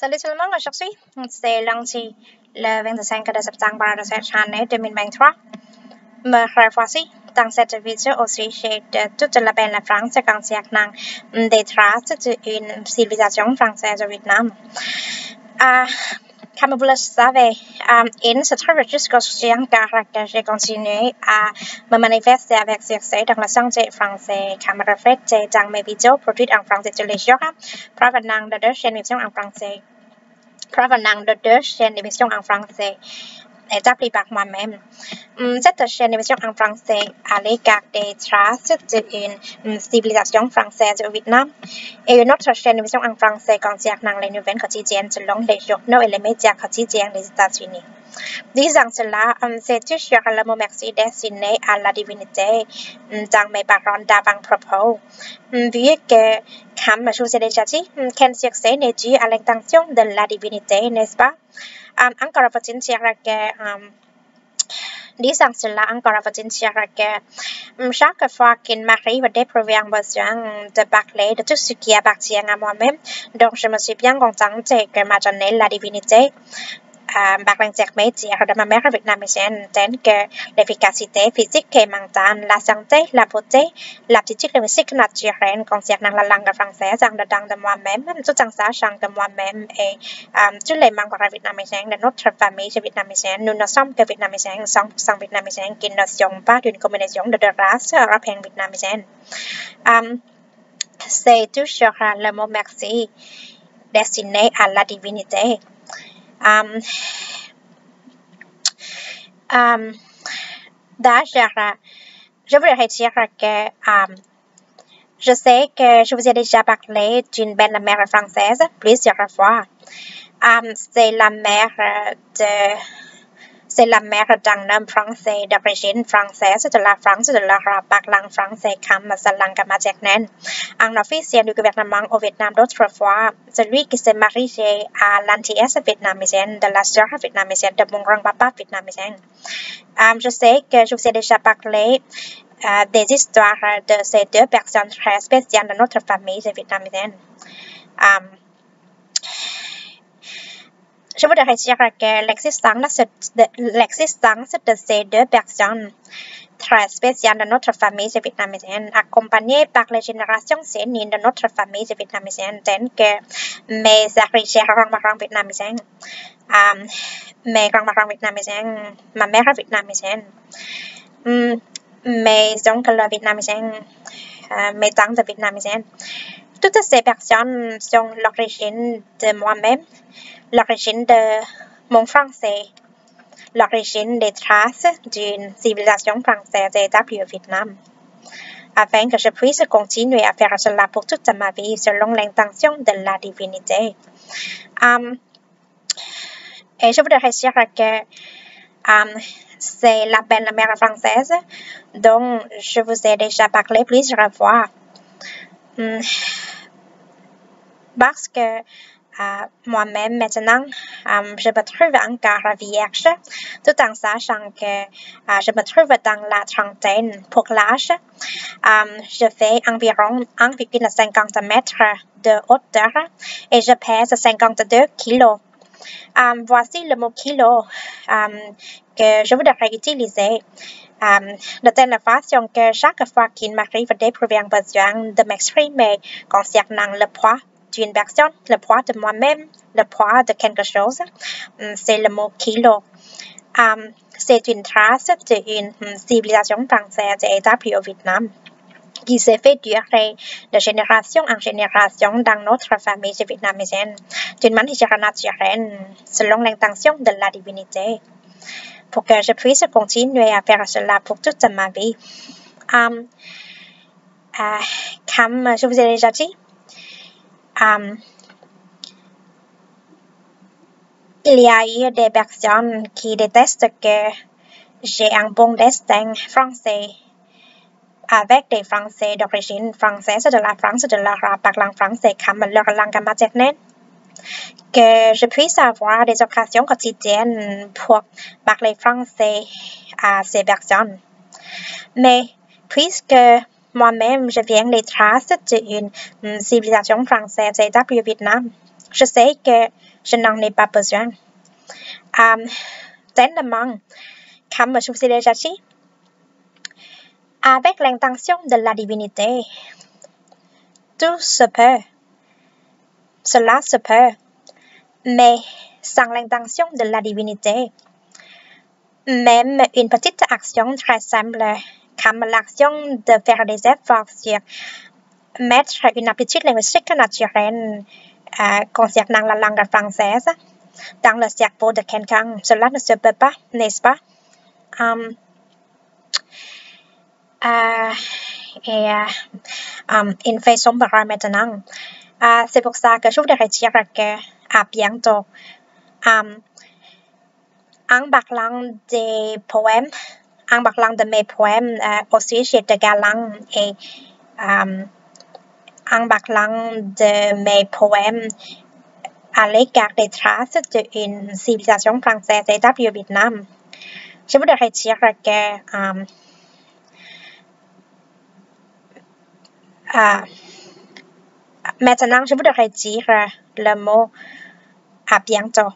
Salisil mong là sắc sĩ, sẽ lăng chi là vang thời sang cả đời sắp tăng ba đời sẽ tràn nấy để mình mang thoát. Mà khai phá sĩ, tăng sẽ trở về cho ô sĩ sẽ chút trở là bèn là Frank sẽ càng sạc năng để trả cho chữ in civilization Frank sẽ cho Việt Nam. À, Kamabula sabe um, en sa tarva jusqu'au sien car que j'ai continué à me manifester avec succès dans la santé français Kamara fait dans mes vidéos produites en français sur les jours พระวันนางเดอเดเชนมิชชั่นอังฟรังเซ Praat หนังโดด de Duits en de mission en Franse. ในจับปีบักมาแม่มจะตัดเชนในวิชาอังฟรังเศสอาเลกาเดทราซึ่งจะอินอืมสีบริษัทยองฟรังเศสจอวิดนามเออนอตเชนในวิชาอังฟรังเศสก่อนจากนางเลนูเวนขอชี้จนจะลงเดยกนอเอเลเมจากขอชี้แจงในสตาชินีดิสังสลาอันเซติชยาลโมแม็กซีเดซินเนอลาดิวินเจจังไม่ปากรอนดาบังพรโพอืมวิเก ai déjà dit, quel succès n'est dû à l'intention de la divinité, n'est-ce pas? encore faut-il dire que um, disant cela, encore faut-il dire que chaque fois qu'il m'arrive d'éprouver besoin de parler de tout ce qui appartient à moi-même, donc je me suis bien contente que m'a donné la divinité à, bạc bằng chạc mấy chị họ đã mà mấy cái Việt Nam mình sẽ đến cái để vì cả sĩ tế vì chiếc cái mang tan là sáng tế là bộ tế là chỉ chiếc là mình xích là chị hẹn còn chạc năng là lăng cái phẳng xé rằng là đang tầm hoa mềm chút chẳng xá rằng tầm hoa mềm ấy chút lấy mang qua Việt Nam mình sẽ là nốt thật và mấy cho Việt Nam mình sẽ nôn nó xong cái Việt Nam mình sẽ xong xong Việt Nam mình sẽ kinh là xong ba đường combination được ra sẽ rap hàng Việt Nam mình sẽ say tu cho là một maxi destinate à la divinité Um, um, je voudrais dire que um, je sais que je vous ai déjà parlé d'une belle mère française plusieurs fois. Um, C'est la mère de c'est la mère d'un homme français d'origine française de la France de la parlant français comme sa langue maternelle. Un officier du gouvernement au Vietnam d'autrefois, celui qui s'est marié à l'anti-est vietnamienne de la sœur vietnamienne de mon grand-papa vietnamien. Um, je sais que je vous ai déjà parlé uh, des histoires de ces deux personnes très spéciales de notre famille vietnamienne. Um, je voudrais dire que l'existence de, l'existence de ces deux personnes très spéciales de notre famille vietnamienne, accompagnées par les générations séniles de notre famille vietnamienne, telles que mes arrière-grands-parents vietnamiens, um, mes grands-parents vietnamiens, ma mère vietnamienne, um, mes oncles vietnamiens, uh, mes tantes vietnamiennes. Toutes ces personnes sont l'origine de moi-même, l'origine de mon français, l'origine des traces d'une civilisation française établie au Vietnam, afin que je puisse continuer à faire cela pour toute ma vie selon l'intention de la divinité. Um, et je voudrais dire que um, c'est la belle mère française dont je vous ai déjà parlé plusieurs fois. Um, parce que uh, moi-même maintenant, um, je me trouve encore vierge, tout en sachant que uh, je me trouve dans la trentaine pour l'âge. Je fais environ 1,50 mètres de hauteur et je pèse 52 kilos. Voici le mot kilo que je voudrais utiliser. de telle façon que chaque fois qu'il m'arrive d'éprouver un besoin de m'exprimer concernant le poids d'une personne, le poids de moi-même, le poids de quelque chose, c'est le mot kilo. Um, c'est une trace d'une civilisation française établie au Vietnam qui s'est fait durer de génération en génération dans notre famille vietnamienne d'une manière naturelle, selon l'intention de la divinité, pour que je puisse continuer à faire cela pour toute ma vie. Um, uh, comme je vous ai déjà dit, il y a eu des personnes qui détestent que j'ai un bon destin français avec des Français d'origine française de la France de l'Europe parlant français comme leur langue maternelle, que je puisse avoir des occasions quotidiennes pour parler français à ces personnes. Mais puisque moi-même je viens des traces d'une civilisation française établie au Vietnam, je sais que je n'en ai pas besoin. Um, tellement, comme je vous ai déjà dit, avec l'intention de la divinité, tout se peut. Cela se peut, mais sans l'intention de la divinité. Même une petite action très simple, comme l'action de faire des efforts sur mettre une habitude linguistique naturelle euh, concernant la langue française dans le cerveau de quelqu'un, cela ne se peut pas, n'est-ce pas? Um, euh, et euh, um, il fait sombre maintenant. Uh, c'est pour ça que je voudrais dire que à bientôt. Um, en parlant des poèmes, Ang bak lang de me poem associated de galang e um ang bak lang de me poem allegar detrás de une civilisation française établie au Vietnam. Je voudrais dire que um, uh, maintenant je voudrais dire le mot à bientôt.